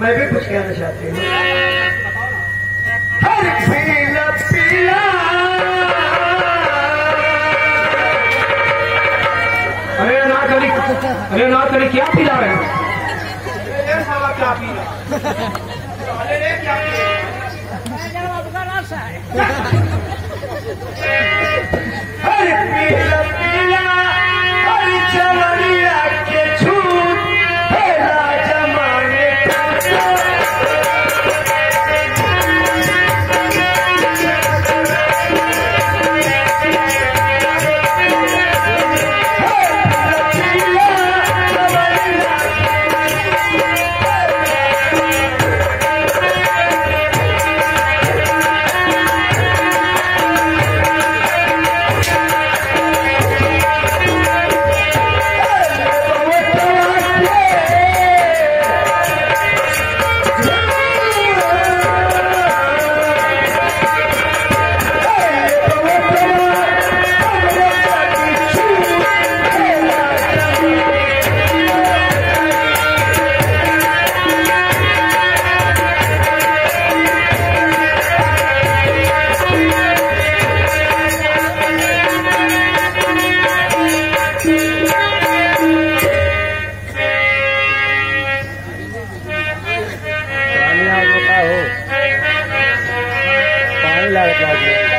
मैं भी कुछ कहना चाहती हूँ। हर पीला पीला अरे ना करी अरे ना करी क्या पिला रहे हो? ये? Claro, claro.